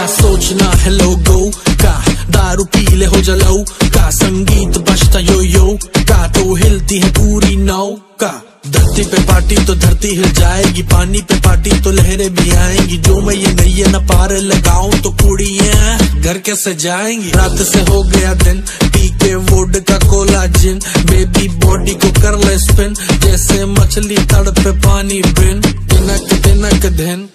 क्या सोचना है लोगो का? दारू पीले हो जलाऊ का? संगीत बजता यो यो का? तो हिलती है पूरी नाव का? धरती पे पार्टी तो धरती हिल जाएगी। पानी पे पार्टी तो लहरें भी आएँगी। जो मैं ये नहीं है न पार लगाऊँ तो कुड़िया घर कैसे जाएँगी? रात से हो गया दिन पीके वोड का कोला जिन। बेबी बॉडी को कर ले स्पिन जैसे मछली तड़ पे पानी बिन। तिनक तिनक धिन